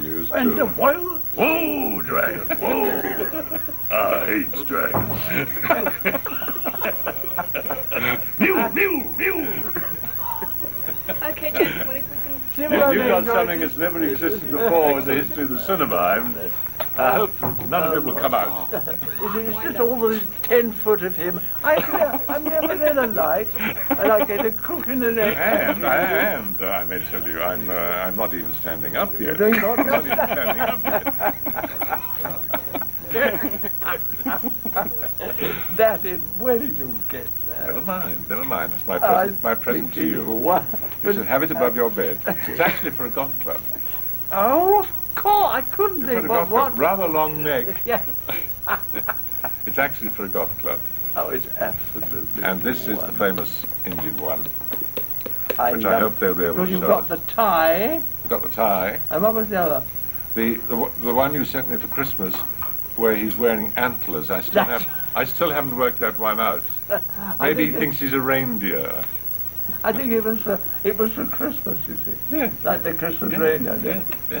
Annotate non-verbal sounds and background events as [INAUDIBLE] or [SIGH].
use And the too. wild Whoa, dragon, whoa. [LAUGHS] I hate dragons. mule, mule, mule. Okay, gentlemen, if we can. You- You've got something that's never existed before in the history of the cinema. I'm, I hope none of it will come out. [LAUGHS] It's, it's just all this ten foot of him. I, I'm never in a light, and I get a crook in the neck. And, I, and uh, I may tell you, I'm, uh, I'm not even standing up yet. You're doing not I'm not even standing up yet. [LAUGHS] that is, where did you get that? Never mind, never mind. It's my I present, my present to you you. what? You should have it above your bed. It's actually for a golf club. Oh, of course, I couldn't You put a think what club, what. rather long [LAUGHS] neck. Yeah. [LAUGHS] It's actually for a golf club. Oh, it's absolutely. And this is the famous Indian one, I which I hope they'll be able Because to you've show got us. the tie, We've got the tie. and what was the other? The, the the one you sent me for Christmas, where he's wearing antlers. I still That's- have I still haven't worked that one out. [LAUGHS] I Maybe he thinks he's a reindeer. I think it was uh, it was for Christmas, you see. Yeah. Like the Christmas Yeah, reindeer. yeah, yeah.